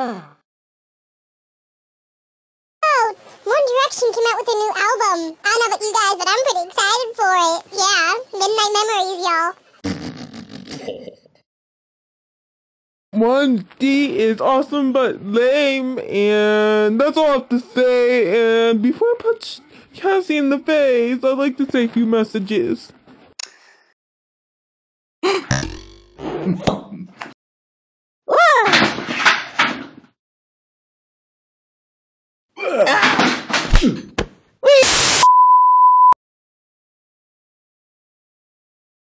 oh, One Direction came out with a new album. I don't know about you guys, but I'm pretty excited for it. Yeah, Midnight Memories, y'all. 1D is awesome but lame, and that's all I have to say. And before I punch Cassie in the face, I'd like to say a few messages. Whoa.